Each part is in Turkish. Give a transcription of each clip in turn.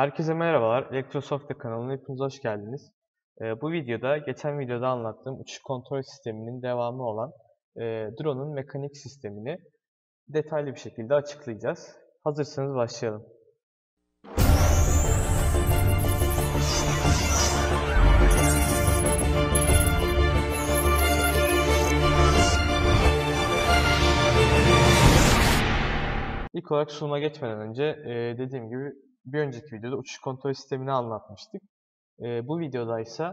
Herkese merhabalar. Elektrosofta kanalına hepiniz hoş geldiniz. Ee, bu videoda geçen videoda anlattığım uçuş kontrol sisteminin devamı olan e, drone'un mekanik sistemini detaylı bir şekilde açıklayacağız. Hazırsanız başlayalım. İlk olarak sunuma geçmeden önce e, dediğim gibi bir önceki videoda uçuş kontrol sistemini anlatmıştık. E, bu videoda ise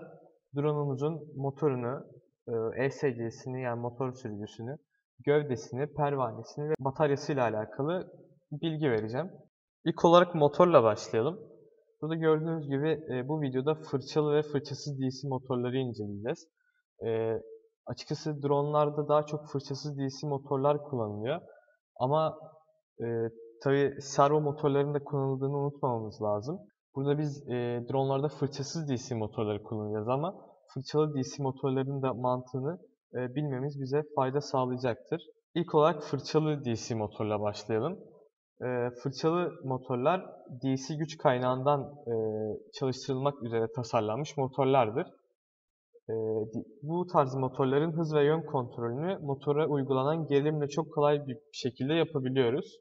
drone'umuzun motorunu, e, ESC'sini yani motor sürücüsünü, gövdesini, pervanesini ve bataryasıyla alakalı bilgi vereceğim. İlk olarak motorla başlayalım. Burada gördüğünüz gibi e, bu videoda fırçalı ve fırçasız DC motorları inceleyeceğiz. E, açıkçası dronelarda daha çok fırçasız DC motorlar kullanılıyor. Ama e, tabii servo motorlarının da kullanıldığını unutmamamız lazım. Burada biz e, dronlarda fırçasız DC motorları kullanacağız ama fırçalı DC motorların da mantığını e, bilmemiz bize fayda sağlayacaktır. İlk olarak fırçalı DC motorla başlayalım. E, fırçalı motorlar DC güç kaynağından e, çalıştırılmak üzere tasarlanmış motorlardır. E, bu tarz motorların hız ve yön kontrolünü motora uygulanan gerilimle çok kolay bir şekilde yapabiliyoruz.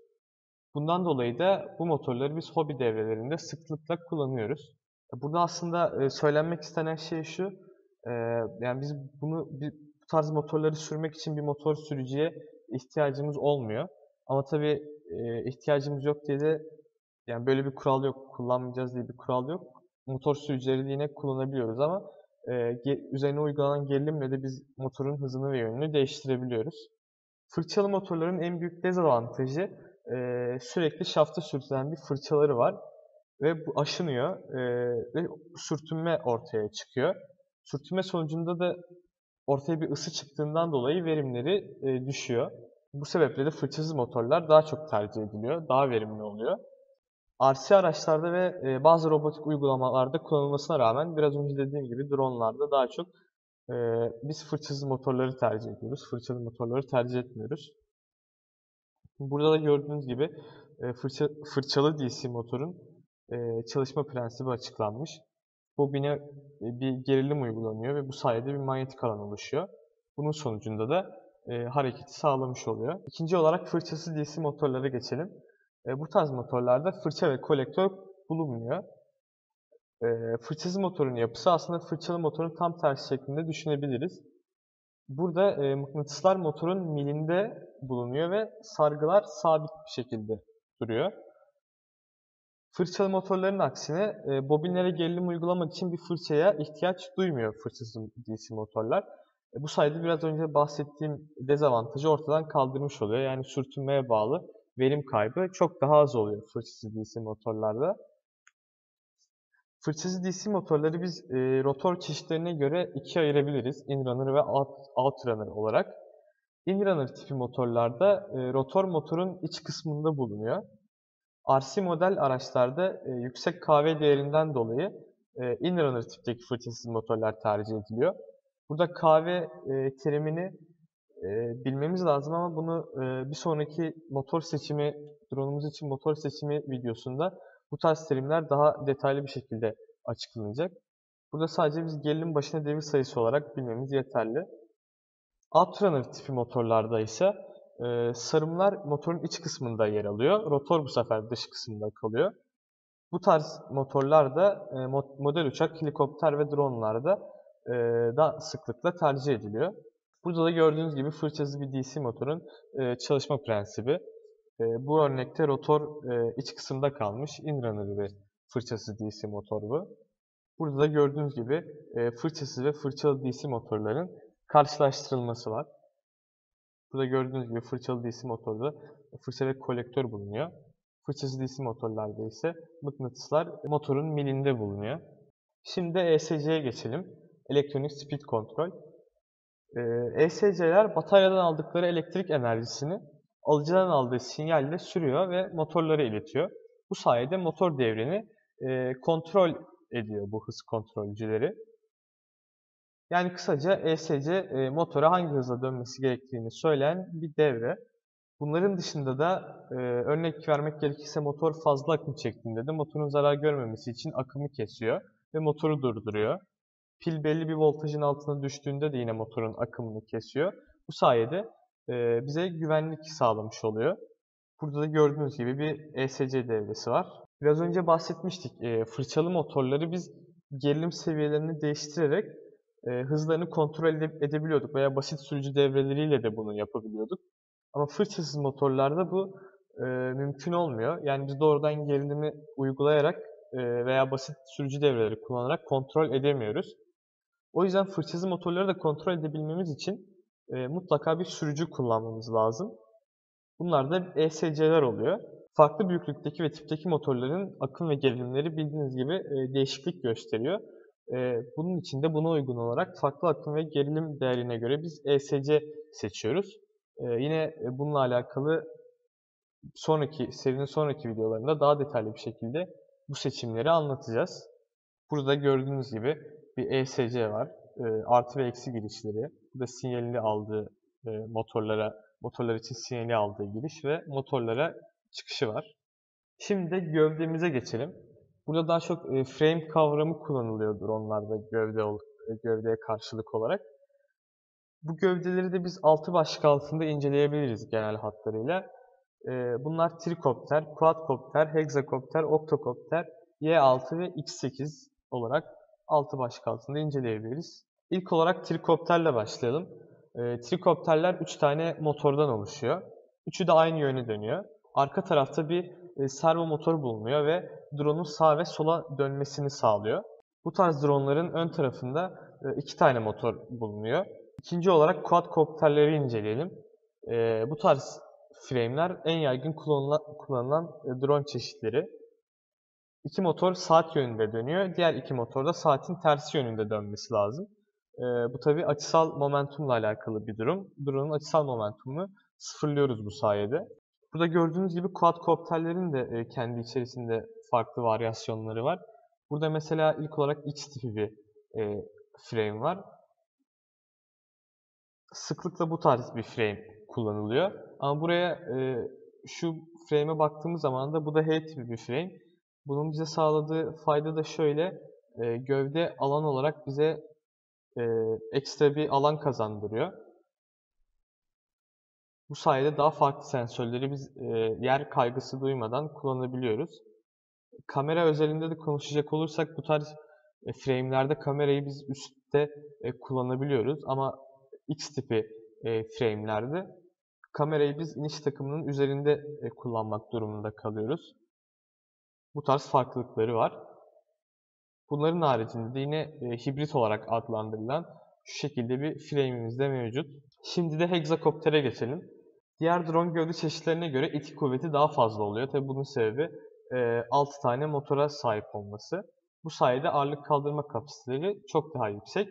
Bundan dolayı da bu motorları biz hobi devrelerinde sıklıkla kullanıyoruz. Burada aslında e, söylenmek istenen şey şu, e, yani biz bunu bu tarz motorları sürmek için bir motor sürücüye ihtiyacımız olmuyor. Ama tabii e, ihtiyacımız yok diye de yani böyle bir kural yok, kullanmayacağız diye bir kural yok. Motor sürücüleri yine kullanabiliyoruz ama üzerine uygulanan gerilimle de biz motorun hızını ve yönünü değiştirebiliyoruz. Fırçalı motorların en büyük dezavantajı e, sürekli şafta sürtülen bir fırçaları var. Ve bu aşınıyor e, ve sürtünme ortaya çıkıyor. Sürtünme sonucunda da ortaya bir ısı çıktığından dolayı verimleri e, düşüyor. Bu sebeple de fırçasız motorlar daha çok tercih ediliyor, daha verimli oluyor. RC araçlarda ve e, bazı robotik uygulamalarda kullanılmasına rağmen biraz önce dediğim gibi dronlarda daha çok e, biz fırçasız motorları tercih ediyoruz. Fırçalı motorları tercih etmiyoruz. Burada da gördüğünüz gibi e, fırça, fırçalı DC motorun e, çalışma prensibi açıklanmış. Bobine bir gerilim uygulanıyor ve bu sayede bir manyetik alan oluşuyor. Bunun sonucunda da e, hareketi sağlamış oluyor. İkinci olarak fırçası DC motorlara geçelim. E, bu tarz motorlarda fırça ve kolektör bulunmuyor. E, fırçasız motorun yapısı aslında fırçalı motorun tam tersi şeklinde düşünebiliriz. Burada e, mıknatıslar motorun milinde bulunuyor ve sargılar sabit bir şekilde duruyor. Fırçalı motorların aksine e, bobinlere gerilim uygulamak için bir fırçaya ihtiyaç duymuyor fırçasız DC motorlar. E, bu sayede biraz önce bahsettiğim dezavantajı ortadan kaldırmış oluyor. Yani sürtünmeye bağlı verim kaybı çok daha az oluyor fırçasız DC motorlarda. Fırçasız DC motorları biz e, rotor çeşitlerine göre ikiye ayırabiliriz. Inrunner ve out, outrunner olarak. Inrunner tipi motorlarda e, rotor motorun iç kısmında bulunuyor. RC model araçlarda e, yüksek KV değerinden dolayı e, inrunner tipteki fırçasız motorlar tercih ediliyor. Burada KV e, terimini e, bilmemiz lazım ama bunu e, bir sonraki motor seçimi, drone'umuz için motor seçimi videosunda bu tarz terimler daha detaylı bir şekilde açıklanacak. Burada sadece biz gerilim başına devir sayısı olarak bilmemiz yeterli. Outrunner tipi motorlarda ise e, sarımlar motorun iç kısmında yer alıyor. Rotor bu sefer dış kısmında kalıyor. Bu tarz motorlar da e, model uçak, helikopter ve dronlarda e, da sıklıkla tercih ediliyor. Burada da gördüğünüz gibi fırçasız bir DC motorun e, çalışma prensibi. E, bu örnekte rotor e, iç kısımda kalmış. Inrunner bir fırçasız DC motor bu. Burada da gördüğünüz gibi e, fırçasız ve fırçalı DC motorların karşılaştırılması var. Burada gördüğünüz gibi fırçalı DC motorda fırça ve kolektör bulunuyor. Fırçasız DC motorlarda ise mıknatıslar motorun milinde bulunuyor. Şimdi ESC'ye geçelim. Elektronik Speed Control. ESC'ler bataryadan aldıkları elektrik enerjisini alıcıdan aldığı sinyalle sürüyor ve motorlara iletiyor. Bu sayede motor devrini e, kontrol ediyor bu hız kontrolcüleri. Yani kısaca ESC e, motora hangi hızla dönmesi gerektiğini söyleyen bir devre. Bunların dışında da e, örnek vermek gerekirse motor fazla akım çektiğinde de motorun zarar görmemesi için akımı kesiyor ve motoru durduruyor. Pil belli bir voltajın altına düştüğünde de yine motorun akımını kesiyor. Bu sayede e, bize güvenlik sağlamış oluyor. Burada da gördüğünüz gibi bir ESC devresi var. Biraz önce bahsetmiştik. E, fırçalı motorları biz gerilim seviyelerini değiştirerek e, hızlarını kontrol ede- edebiliyorduk veya basit sürücü devreleriyle de bunu yapabiliyorduk. Ama fırçasız motorlarda bu mümkün olmuyor. Yani biz doğrudan gerilimi uygulayarak veya basit sürücü devreleri kullanarak kontrol edemiyoruz. O yüzden fırçasız motorları da kontrol edebilmemiz için e, mutlaka bir sürücü kullanmamız lazım. Bunlar da ESC'ler oluyor. Farklı büyüklükteki ve tipteki motorların akım ve gerilimleri bildiğiniz gibi e, değişiklik gösteriyor. E, bunun için de buna uygun olarak farklı akım ve gerilim değerine göre biz ESC seçiyoruz. E, yine bununla alakalı sonraki serinin sonraki videolarında daha detaylı bir şekilde bu seçimleri anlatacağız. Burada gördüğünüz gibi bir ESC var. E, artı ve eksi girişleri. Bu da sinyalini aldığı e, motorlara, motorlar için sinyali aldığı giriş ve motorlara çıkışı var. Şimdi de gövdemize geçelim. Burada daha çok e, frame kavramı kullanılıyordur onlarda gövde ol- e, gövdeye karşılık olarak. Bu gövdeleri de biz altı başlık altında inceleyebiliriz genel hatlarıyla. E, bunlar trikopter, quadcopter, hexakopter, oktokopter, Y6 ve X8 olarak altı başlık altında inceleyebiliriz. İlk olarak trikopterle başlayalım. E, trikopterler 3 tane motordan oluşuyor. Üçü de aynı yöne dönüyor. Arka tarafta bir e, servo motor bulunuyor ve drone'un sağa ve sola dönmesini sağlıyor. Bu tarz dronların ön tarafında e, iki tane motor bulunuyor. İkinci olarak quadcopterleri inceleyelim. E, bu tarz frame'ler en yaygın kullanılan, kullanılan e, drone çeşitleri. İki motor saat yönünde dönüyor. Diğer iki motor da saatin tersi yönünde dönmesi lazım. E, bu tabi açısal momentumla alakalı bir durum. Drone'un açısal momentumunu sıfırlıyoruz bu sayede. Burada gördüğünüz gibi quadcopterlerin de kendi içerisinde farklı varyasyonları var. Burada mesela ilk olarak X tipi bir e, frame var. Sıklıkla bu tarz bir frame kullanılıyor. Ama buraya e, şu frame'e baktığımız zaman da bu da H tipi bir frame. Bunun bize sağladığı fayda da şöyle. E, gövde alan olarak bize e, ekstra bir alan kazandırıyor. Bu sayede daha farklı sensörleri biz e, yer kaygısı duymadan kullanabiliyoruz. Kamera özelinde de konuşacak olursak bu tarz e, frame'lerde kamerayı biz üstte e, kullanabiliyoruz ama X tipi e, frame'lerde kamerayı biz iniş takımının üzerinde e, kullanmak durumunda kalıyoruz. Bu tarz farklılıkları var. Bunların haricinde de yine e, hibrit olarak adlandırılan şu şekilde bir frame'imiz de mevcut. Şimdi de hexakoptere geçelim. Diğer drone gövde çeşitlerine göre itki kuvveti daha fazla oluyor. Tabi bunun sebebi e, 6 tane motora sahip olması. Bu sayede ağırlık kaldırma kapasiteleri çok daha yüksek.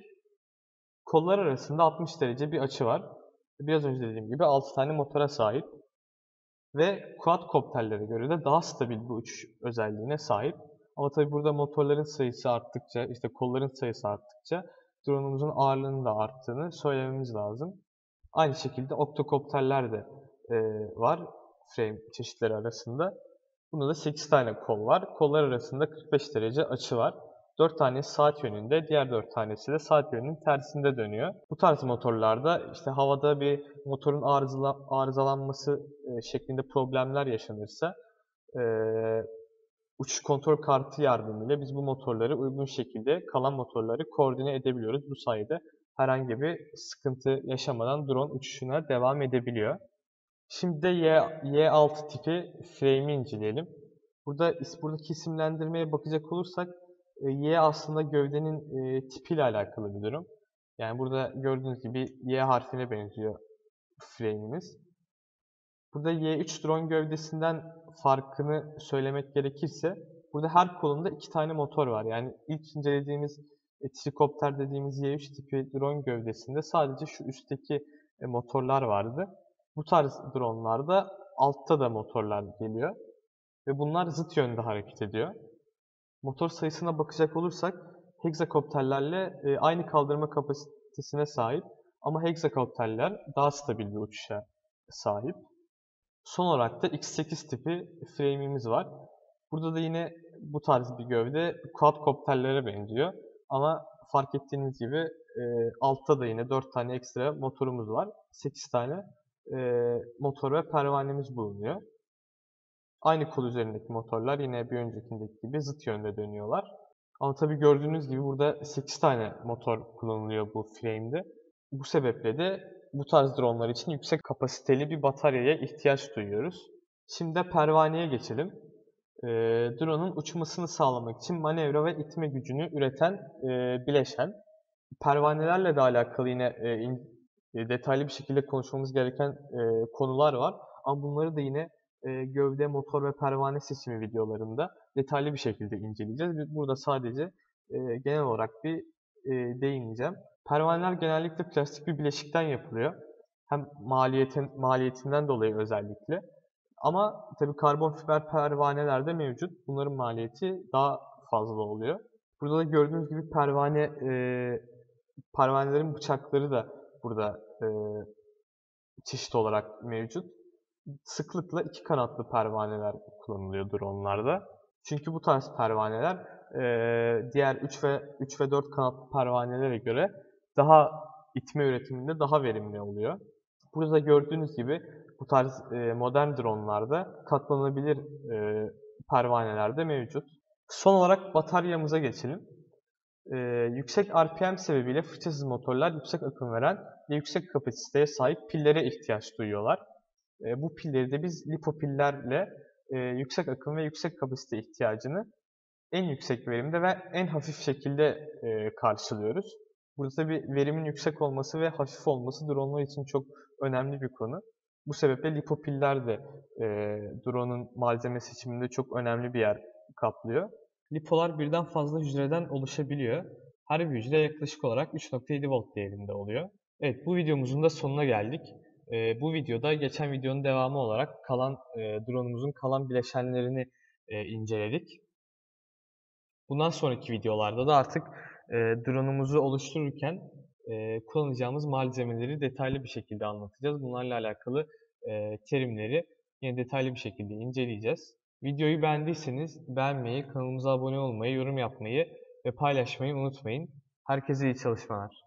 Kollar arasında 60 derece bir açı var. Biraz önce dediğim gibi 6 tane motora sahip. Ve quadcopterlere göre de daha stabil bir uçuş özelliğine sahip. Ama tabi burada motorların sayısı arttıkça, işte kolların sayısı arttıkça drone'umuzun ağırlığının da arttığını söylememiz lazım. Aynı şekilde oktokopterler de e, var frame çeşitleri arasında. Bunda da 8 tane kol var. Kollar arasında 45 derece açı var. 4 tanesi saat yönünde, diğer 4 tanesi de saat yönünün tersinde dönüyor. Bu tarz motorlarda işte havada bir motorun arızala, arızalanması e, şeklinde problemler yaşanırsa e, uçuş kontrol kartı yardımıyla biz bu motorları uygun şekilde kalan motorları koordine edebiliyoruz. Bu sayede herhangi bir sıkıntı yaşamadan drone uçuşuna devam edebiliyor. Şimdi de Y, Y6 tipi frame'i inceleyelim. Burada buradaki isimlendirmeye bakacak olursak e, Y aslında gövdenin e, tipiyle alakalı bir durum. Yani burada gördüğünüz gibi Y harfine benziyor frame'imiz. Burada Y3 drone gövdesinden farkını söylemek gerekirse burada her kolunda iki tane motor var. Yani ilk incelediğimiz e, trikopter dediğimiz Y3 tipi drone gövdesinde sadece şu üstteki e, motorlar vardı. Bu tarz dronlarda altta da motorlar geliyor. Ve bunlar zıt yönde hareket ediyor. Motor sayısına bakacak olursak hexakopterlerle e, aynı kaldırma kapasitesine sahip ama hexakopterler daha stabil bir uçuşa sahip. Son olarak da X8 tipi frame'imiz var. Burada da yine bu tarz bir gövde quadcopterlere benziyor. Ama fark ettiğiniz gibi e, altta da yine 4 tane ekstra motorumuz var. 8 tane e, motor ve pervanemiz bulunuyor. Aynı kol üzerindeki motorlar yine bir öncekindeki gibi zıt yönde dönüyorlar. Ama tabii gördüğünüz gibi burada 8 tane motor kullanılıyor bu frame'de. Bu sebeple de bu tarz dronlar için yüksek kapasiteli bir bataryaya ihtiyaç duyuyoruz. Şimdi pervaneye geçelim. E, drone'un uçmasını sağlamak için manevra ve itme gücünü üreten e, bileşen. Pervanelerle de alakalı yine e, in, e, detaylı bir şekilde konuşmamız gereken e, konular var. Ama bunları da yine e, gövde, motor ve pervane seçimi videolarında detaylı bir şekilde inceleyeceğiz. Burada sadece e, genel olarak bir e, değineceğim. Pervaneler genellikle plastik bir bileşikten yapılıyor. Hem maliyetin, maliyetinden dolayı özellikle. Ama tabi karbon fiber pervaneler de mevcut. Bunların maliyeti daha fazla oluyor. Burada da gördüğünüz gibi pervane e, pervanelerin bıçakları da burada e, çeşit olarak mevcut. Sıklıkla iki kanatlı pervaneler kullanılıyor dronlarda. Çünkü bu tarz pervaneler e, diğer 3 ve 3 ve 4 kanatlı pervanelere göre daha itme üretiminde daha verimli oluyor. Burada gördüğünüz gibi bu tarz e, modern dronlarda katlanabilir e, pervaneler de mevcut. Son olarak bataryamıza geçelim. E, yüksek RPM sebebiyle fırçasız motorlar yüksek akım veren ve yüksek kapasiteye sahip pillere ihtiyaç duyuyorlar. E, bu pilleri de biz lipopillerle e, yüksek akım ve yüksek kapasite ihtiyacını en yüksek verimde ve en hafif şekilde e, karşılıyoruz. Burada tabi verimin yüksek olması ve hafif olması drone'lar için çok önemli bir konu. Bu sebeple lipopiller de e, drone'un malzeme seçiminde çok önemli bir yer kaplıyor. Lipolar birden fazla hücreden oluşabiliyor. Her bir hücre yaklaşık olarak 3.7 volt değerinde oluyor. Evet bu videomuzun da sonuna geldik. E, bu videoda geçen videonun devamı olarak kalan e, drone'umuzun kalan bileşenlerini e, inceledik. Bundan sonraki videolarda da artık e, drone'umuzu oluştururken e, kullanacağımız malzemeleri detaylı bir şekilde anlatacağız. Bunlarla alakalı e, terimleri yine detaylı bir şekilde inceleyeceğiz. Videoyu beğendiyseniz beğenmeyi, kanalımıza abone olmayı, yorum yapmayı ve paylaşmayı unutmayın. Herkese iyi çalışmalar.